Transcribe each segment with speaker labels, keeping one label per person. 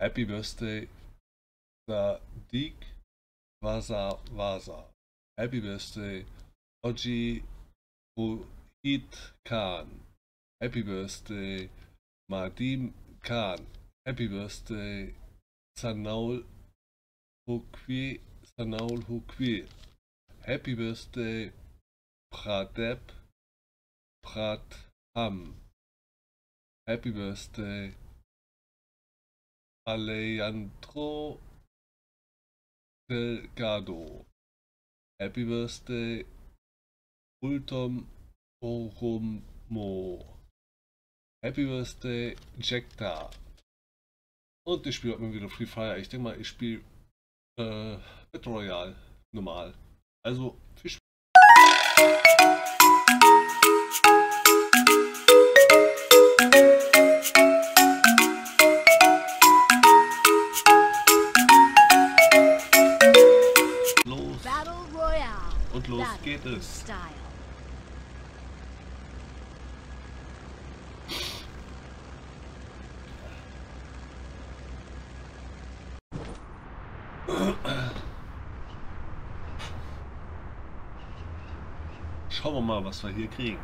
Speaker 1: Happy birthday, Sadiq Vaza Vaza. Happy birthday, Oji Buhit Khan. Happy birthday, Madim Khan. Happy birthday, Sanaul Hukwi. Sanaul Hukwi. Happy birthday, Pradep Pratham. Happy birthday, Alejandro Delgado. Happy Birthday Ultom Oromo. Happy Birthday Jackta. Und ich spiele heute mal wieder Free Fire. Ich denke mal, ich spiele äh, Battle Royale normal. Also viel Spaß.
Speaker 2: Style.
Speaker 1: Schauen wir mal, was wir hier kriegen.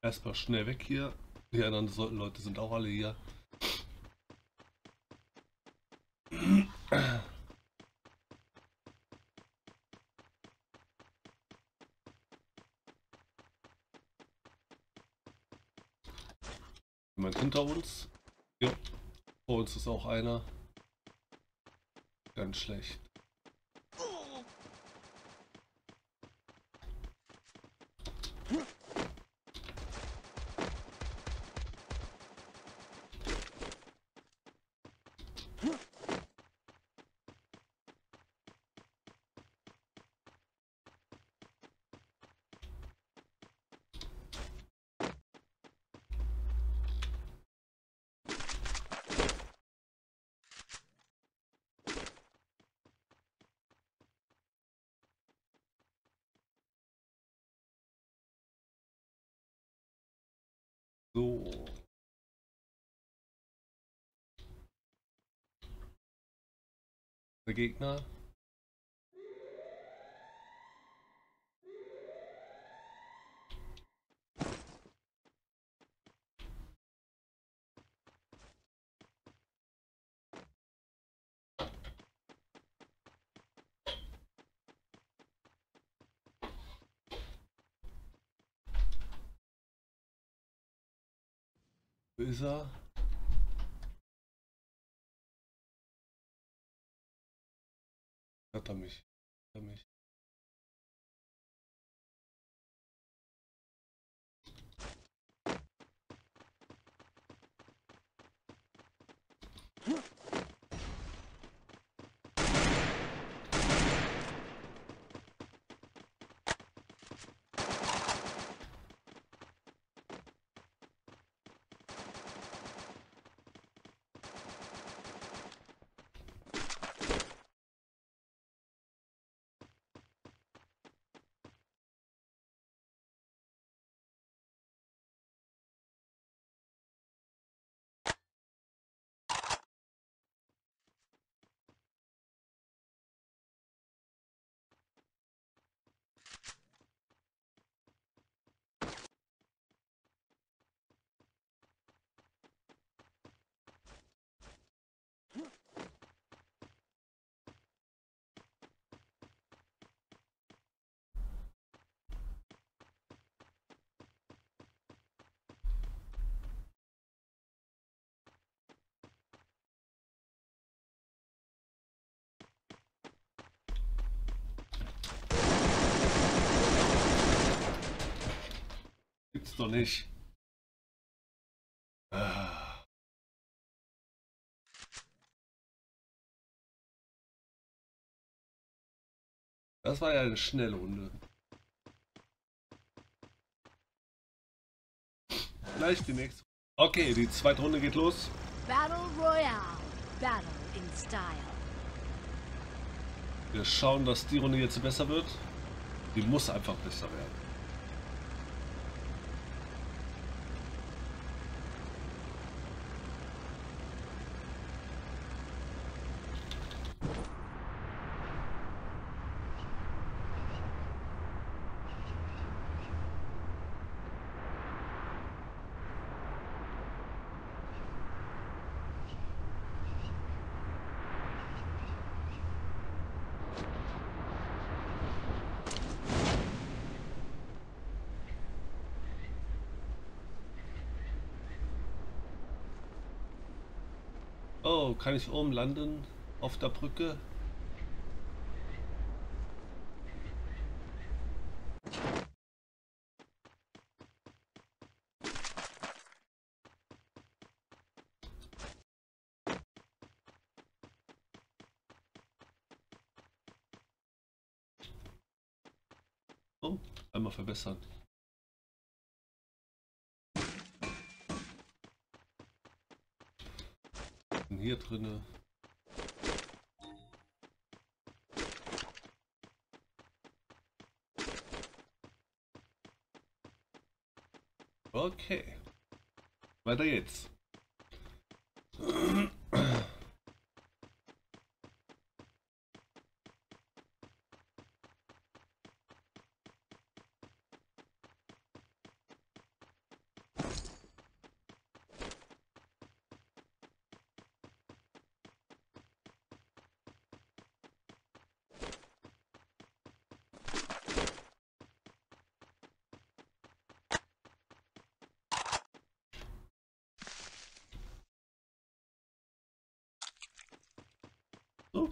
Speaker 1: Erstmal schnell weg hier. Die anderen Leute sind auch alle hier. Jemand hinter uns. Ja. Vor uns ist auch einer. Ganz schlecht. So. Der Gegner. Wo ist er? Hat er mich? Hat er mich? Doch nicht. Ah. Das war ja eine schnelle Runde. Gleich die nächste. Okay, die zweite Runde geht los.
Speaker 2: Battle Royale. Battle in style.
Speaker 1: Wir schauen, dass die Runde jetzt besser wird. Die muss einfach besser werden. Oh, kann ich oben landen? Auf der Brücke? Oh, einmal verbessern. Denn hier drinne? Okay. Weiter jetzt.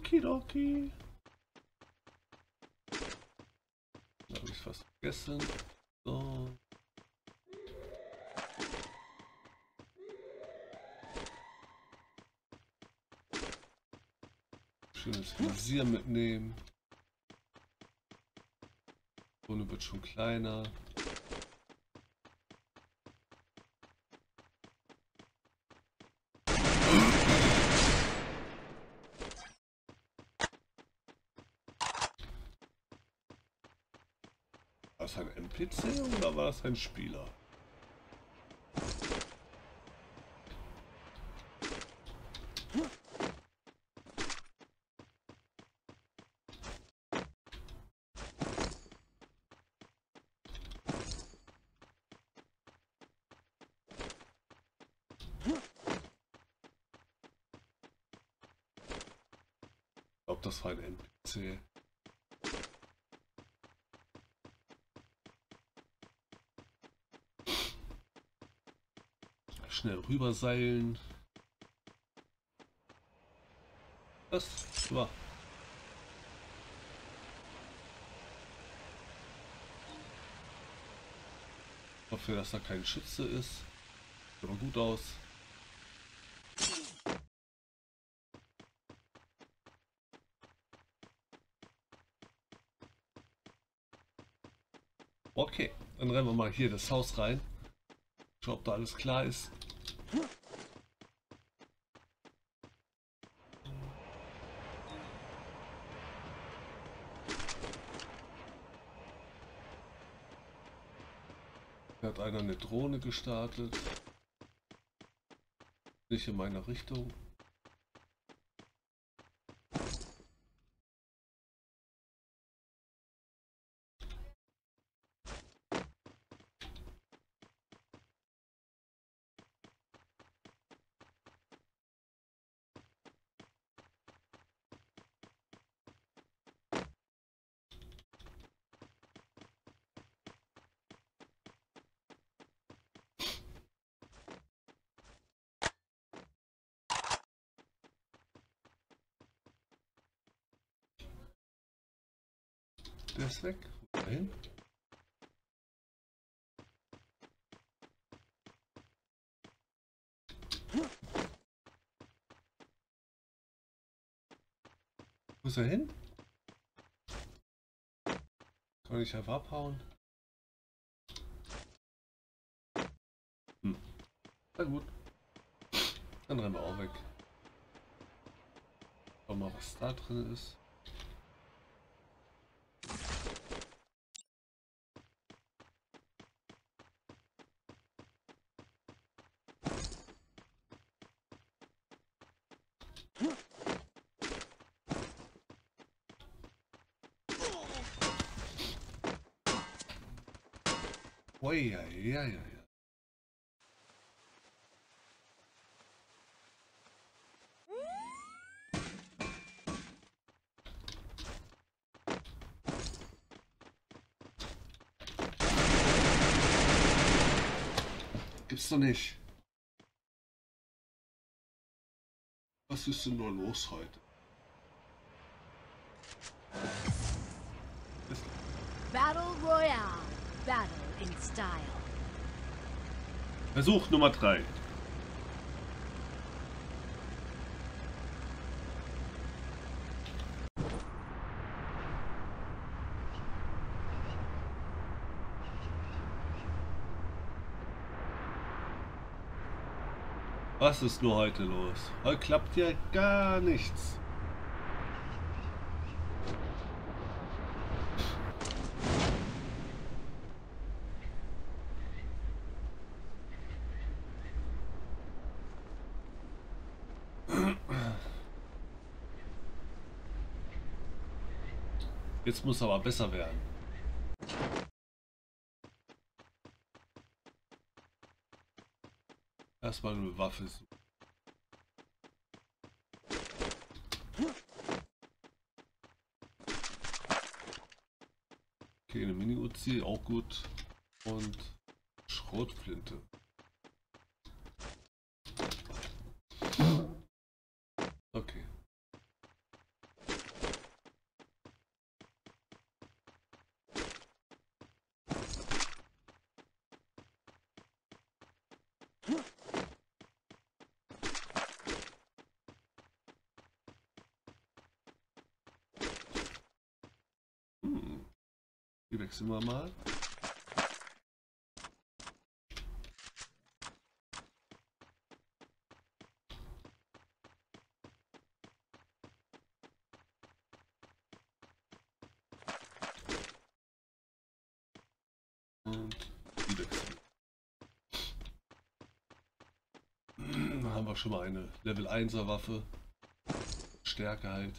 Speaker 1: Okidoki. Habe ich fast vergessen. So. Schönes Visier mitnehmen. Zone wird schon kleiner. das NPC oder war das ein Spieler? Ich glaube, das war ein NPC. Schnell rüberseilen. Das war. Ich hoffe, dass da kein Schütze ist. Sieht aber gut aus. Okay, dann rennen wir mal hier das Haus rein. Schau, ob da alles klar ist. hat einer eine Drohne gestartet. Nicht in meiner Richtung. Der ist weg. Wohin? Wo ist er hin? Kann ich einfach abhauen? Hm. Na gut. Dann rennen wir auch weg. Schauen wir mal, was da drin ist. Ui, ja, ja, ja. Gibt's doch nicht. Was ist denn nur los heute?
Speaker 2: Battle Royale. Battle.
Speaker 1: Versuch Nummer 3. Was ist nur heute los? Heute klappt ja gar nichts. Jetzt muss aber besser werden. Erstmal eine Waffe. Okay, eine Mini-Uzi, auch gut. Und Schrotflinte. Okay. Hm. Die wechseln wir mal. Schon mal eine Level 1er Waffe. Stärke halt.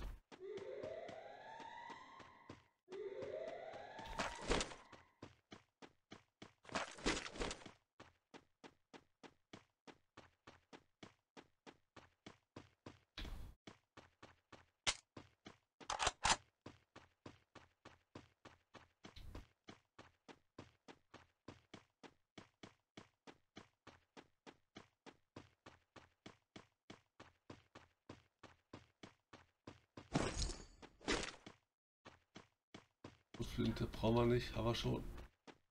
Speaker 1: Flinte brauchen wir nicht, aber schon.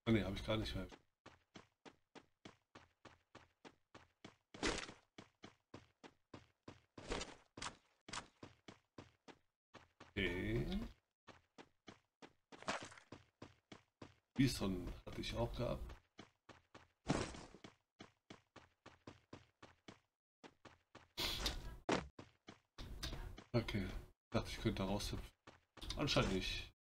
Speaker 1: Oh ne, habe ich gar nicht mehr. Bison hatte ich auch gehabt. Okay, ich dachte ich könnte raushüpfen. Anscheinend nicht.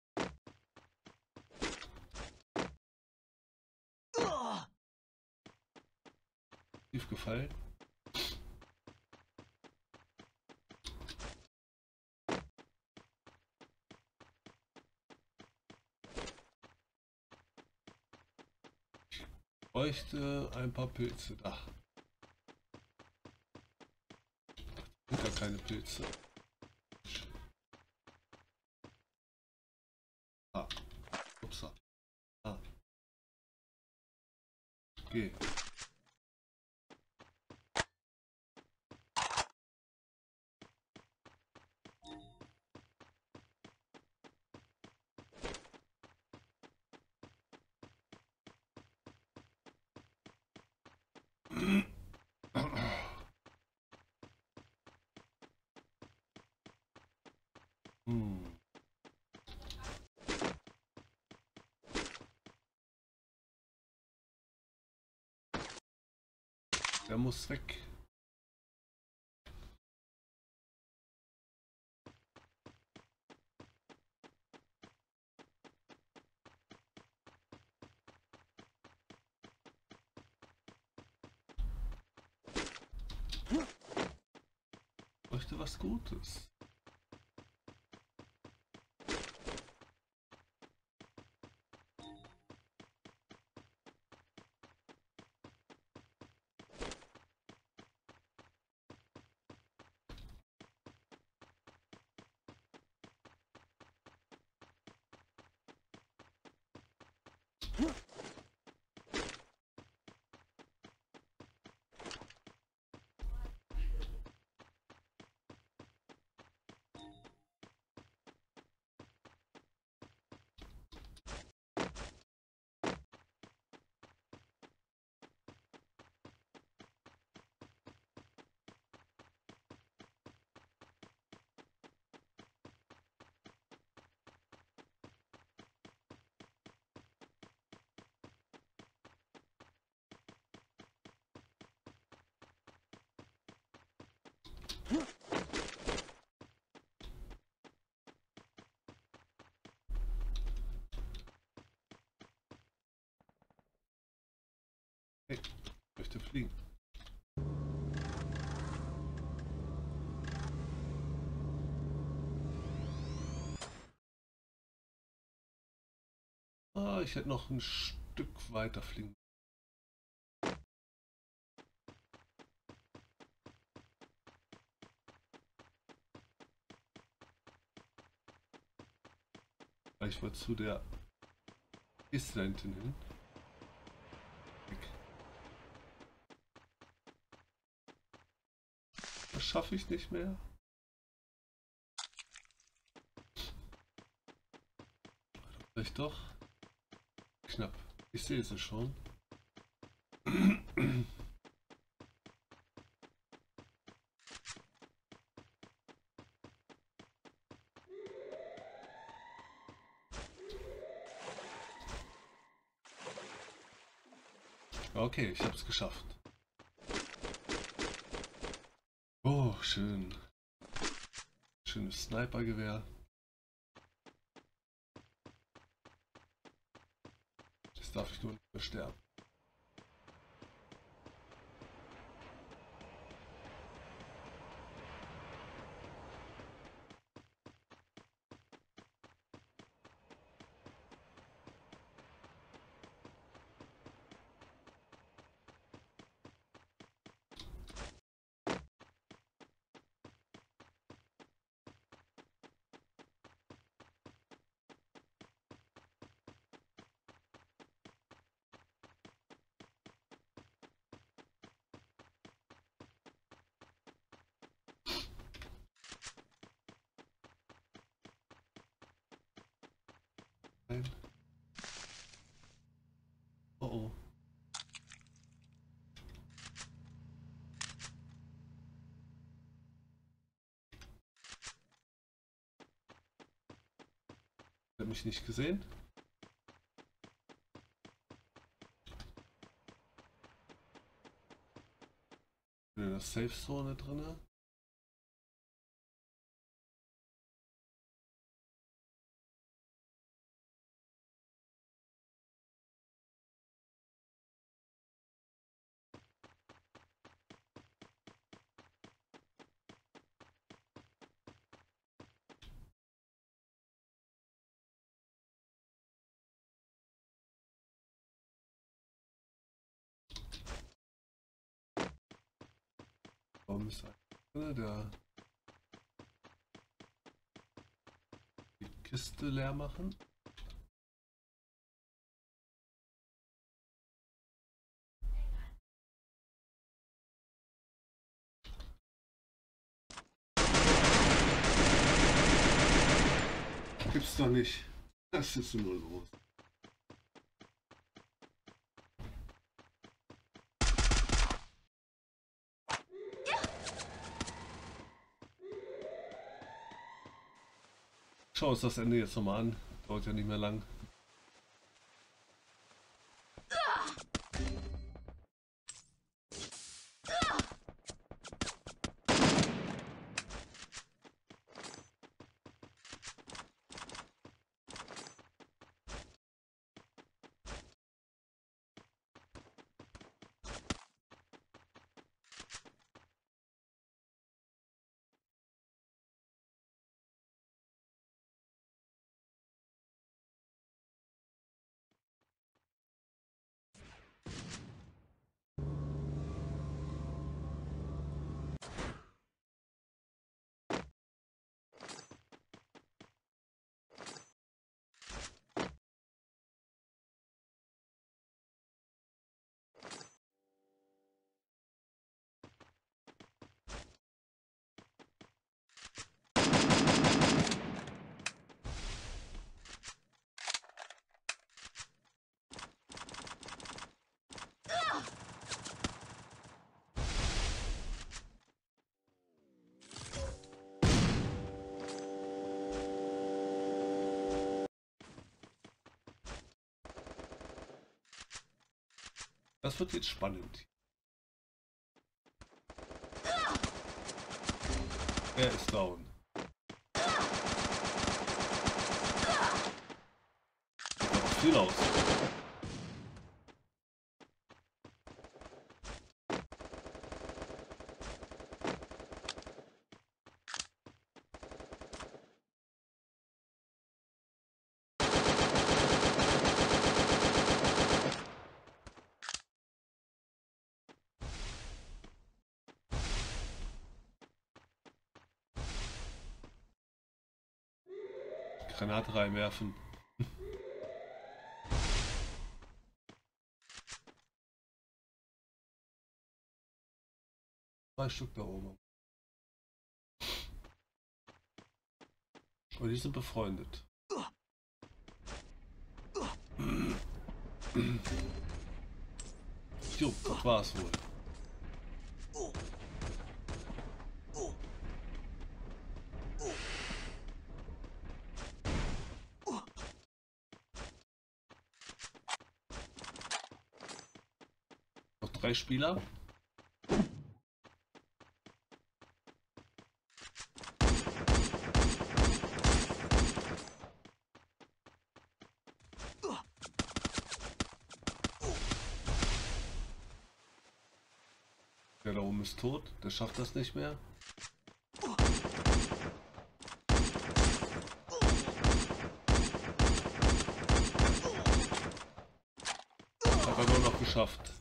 Speaker 1: Tief gefallen. Ich bräuchte ein paar Pilze. Ach. Gar keine Pilze. Ah. Upsa. Ah. Okay. Hm. Der muss weg. Bräuchte was Gutes. Huh? Ich möchte fliegen. Ah, ich hätte noch ein Stück weiter fliegen. Ich wollte zu der Kiste hinten hin. Das schaffe ich nicht mehr. Vielleicht doch. Knapp. Ich sehe sie schon. Okay, ich habe es geschafft. Oh, schön. Schönes Snipergewehr. Das darf ich nur nicht mehr sterben. Nein. Oh oh. Hat mich nicht gesehen. Safe Zone drinne. Ist einer der die Kiste leer machen? Gibt's doch nicht. Das ist nur los. Schau uns das Ende jetzt nochmal an. Dauert ja nicht mehr lang. Das wird jetzt spannend. Er ist down. Sieht aber viel. Granate reinwerfen. Zwei Stück da oben. Und die sind befreundet. Jo, das war's wohl. Spieler. Der da oben ist tot, der schafft das nicht mehr. Hat er nur noch geschafft.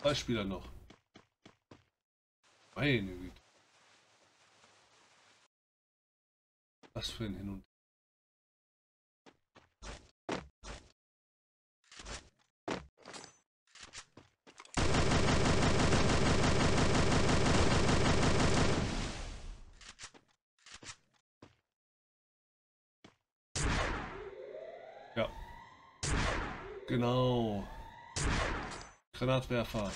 Speaker 1: Zwei Spieler noch. Meine Güte. Was für ein Hin und Ja. Genau.
Speaker 2: Granaatwerfer.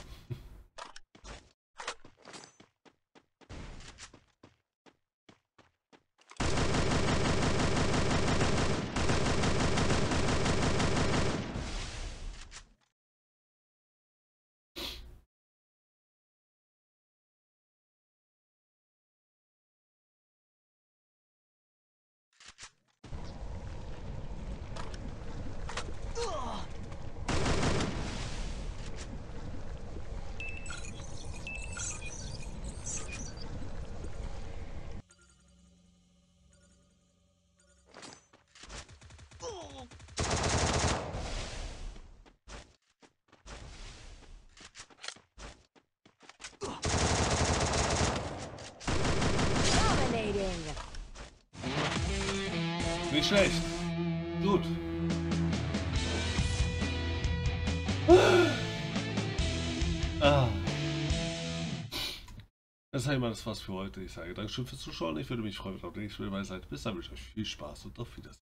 Speaker 1: Nicht schlecht. Gut. Ah. Das einmal das was für heute. Ich sage Dankeschön fürs Zuschauen. Ich würde mich freuen, wenn ihr auch nächstes Mal dabei seid. Bis dann wünsche ich euch viel Spaß und auf Wiedersehen.